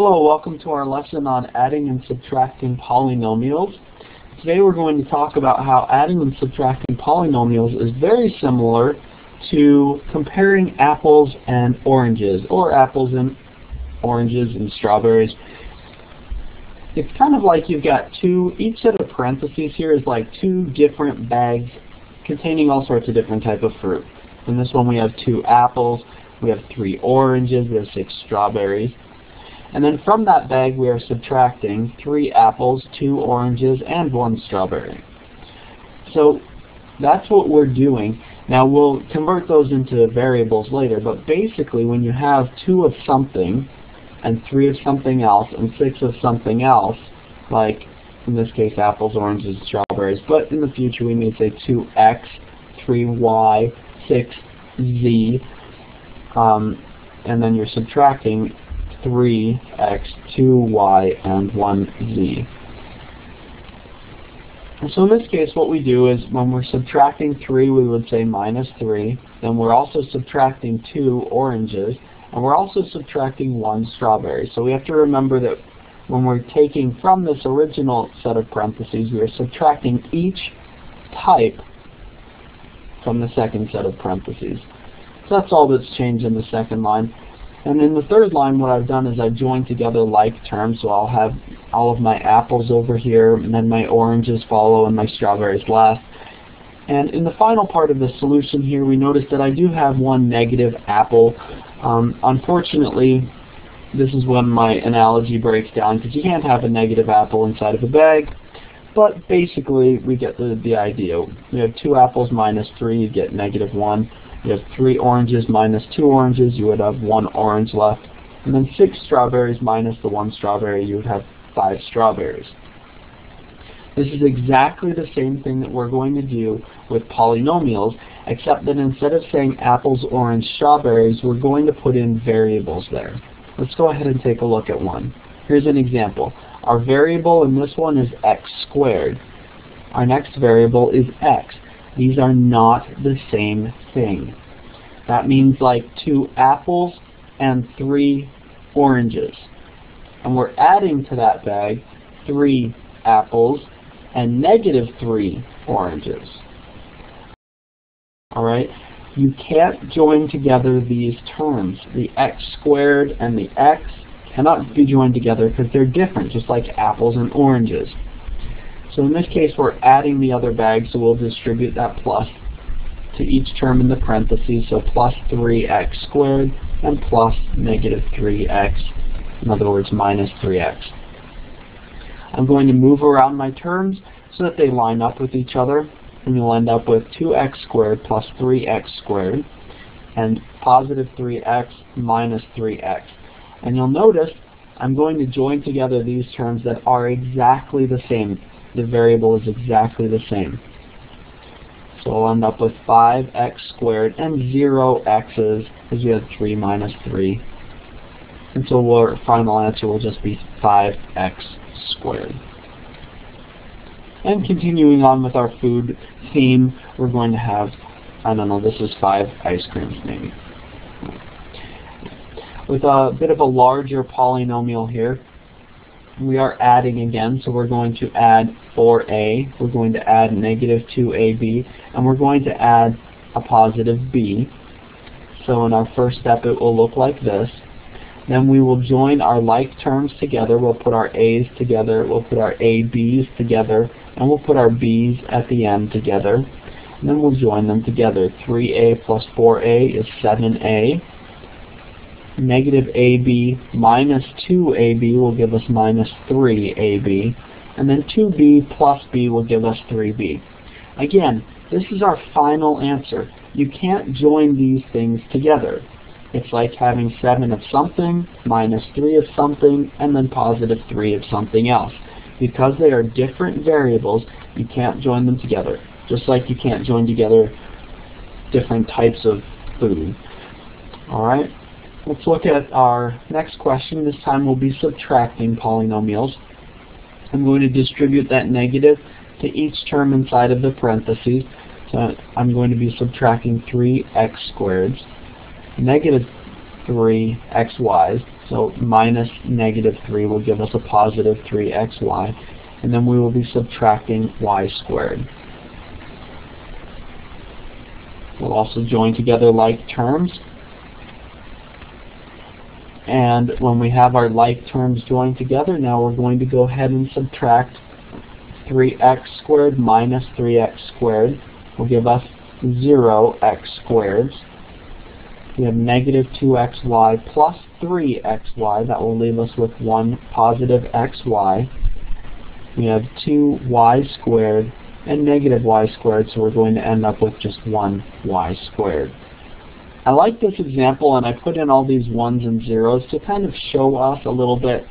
Hello, welcome to our lesson on adding and subtracting polynomials. Today we're going to talk about how adding and subtracting polynomials is very similar to comparing apples and oranges, or apples and oranges and strawberries. It's kind of like you've got two, each set of parentheses here is like two different bags containing all sorts of different type of fruit. In this one we have two apples, we have three oranges, we have six strawberries. And then from that bag we are subtracting three apples, two oranges, and one strawberry. So that's what we're doing. Now we'll convert those into variables later, but basically when you have two of something, and three of something else, and six of something else, like in this case apples, oranges, strawberries, but in the future we may say 2x, 3y, 6z, um, and then you're subtracting 3x, 2y, and 1z. So in this case, what we do is when we're subtracting 3, we would say minus 3. Then we're also subtracting 2 oranges, and we're also subtracting 1 strawberry. So we have to remember that when we're taking from this original set of parentheses, we are subtracting each type from the second set of parentheses. So that's all that's changed in the second line. And in the third line, what I've done is I've joined together like terms, so I'll have all of my apples over here, and then my oranges follow, and my strawberries last. And in the final part of the solution here, we notice that I do have one negative apple. Um, unfortunately, this is when my analogy breaks down, because you can't have a negative apple inside of a bag. But basically, we get the, the idea. We have two apples minus three, you get negative one. You have three oranges minus two oranges, you would have one orange left. And then six strawberries minus the one strawberry, you would have five strawberries. This is exactly the same thing that we're going to do with polynomials, except that instead of saying apples, orange, strawberries, we're going to put in variables there. Let's go ahead and take a look at one. Here's an example. Our variable in this one is x squared. Our next variable is x. These are not the same thing. That means like two apples and three oranges. And we're adding to that bag three apples and negative three oranges. Alright? You can't join together these terms. The x squared and the x cannot be joined together because they're different, just like apples and oranges. So in this case, we're adding the other bag, so we'll distribute that plus to each term in the parentheses, so plus 3x squared and plus negative 3x, in other words, minus 3x. I'm going to move around my terms so that they line up with each other, and you'll end up with 2x squared plus 3x squared, and positive 3x minus 3x. And you'll notice I'm going to join together these terms that are exactly the same the variable is exactly the same. So I'll end up with 5x squared and 0 x's because we have 3 minus 3. And so our final answer will just be 5x squared. And continuing on with our food theme, we're going to have, I don't know, this is 5 ice creams maybe. With a bit of a larger polynomial here, we are adding again, so we're going to add 4a, we're going to add negative 2ab, and we're going to add a positive b. So in our first step it will look like this. Then we will join our like terms together, we'll put our a's together, we'll put our ab's together, and we'll put our b's at the end together. And then we'll join them together. 3a plus 4a is 7a negative AB minus 2AB will give us minus 3AB, and then 2B plus B will give us 3B. Again, this is our final answer. You can't join these things together. It's like having 7 of something, minus 3 of something, and then positive 3 of something else. Because they are different variables, you can't join them together. Just like you can't join together different types of food. Alright? Let's look at our next question. This time we'll be subtracting polynomials. I'm going to distribute that negative to each term inside of the parentheses. So I'm going to be subtracting 3x squared, negative 3xy's. So minus negative 3 will give us a positive 3xy. And then we will be subtracting y squared. We'll also join together like terms. And when we have our like terms joined together, now we're going to go ahead and subtract 3x squared minus 3x squared will give us 0x squared. We have negative 2xy plus 3xy. That will leave us with 1 positive xy. We have 2y squared and negative y squared, so we're going to end up with just 1 y squared. I like this example, and I put in all these ones and zeros to kind of show us a little bit.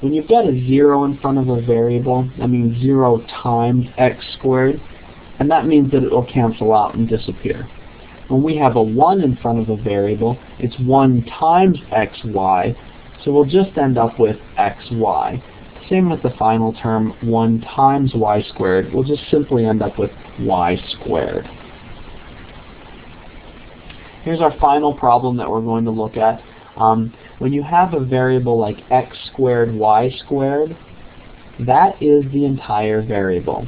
When you've got a zero in front of a variable, I mean 0 times x squared, and that means that it will cancel out and disappear. When we have a 1 in front of a variable, it's 1 times xy, so we'll just end up with xy. Same with the final term, 1 times y squared. We'll just simply end up with y squared. Here's our final problem that we're going to look at. Um, when you have a variable like x squared y squared, that is the entire variable.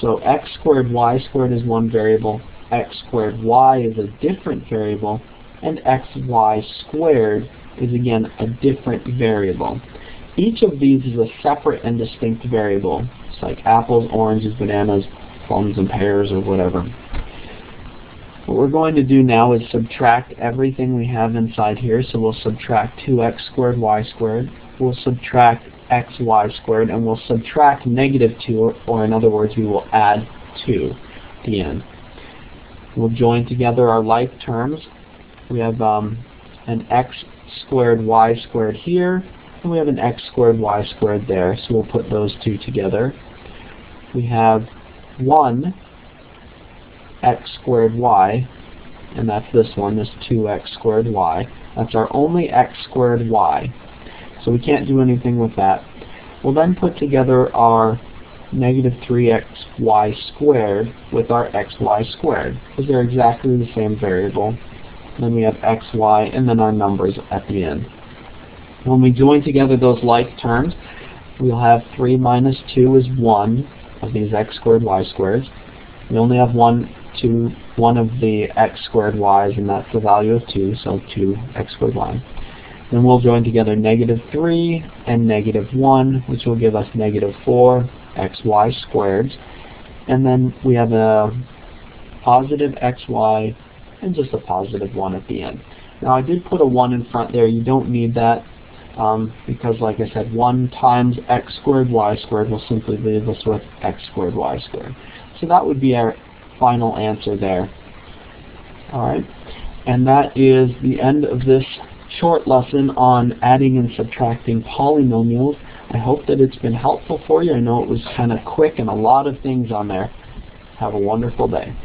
So x squared y squared is one variable, x squared y is a different variable, and xy squared is again a different variable. Each of these is a separate and distinct variable. It's like apples, oranges, bananas, plums, and pears, or whatever. What we're going to do now is subtract everything we have inside here. So we'll subtract 2x squared y squared. We'll subtract xy squared, and we'll subtract negative 2, or in other words, we will add 2 at the end. We'll join together our like terms. We have um, an x squared y squared here, and we have an x squared y squared there, so we'll put those two together. We have 1 x squared y, and that's this one, this 2x squared y. That's our only x squared y. So we can't do anything with that. We'll then put together our negative 3xy squared with our xy squared, because they're exactly the same variable. Then we have xy, and then our numbers at the end. When we join together those like terms, we'll have 3 minus 2 is 1 of these x squared y squareds. We only have one, two, one of the x squared y's, and that's the value of 2, so 2 x squared y. Then we'll join together negative 3 and negative 1, which will give us negative 4 xy squared. And then we have a positive xy and just a positive 1 at the end. Now I did put a 1 in front there. You don't need that um, because like I said, 1 times x squared y squared will simply leave us with x squared y squared. So that would be our final answer there. Alright, and that is the end of this short lesson on adding and subtracting polynomials. I hope that it's been helpful for you. I know it was kind of quick and a lot of things on there. Have a wonderful day.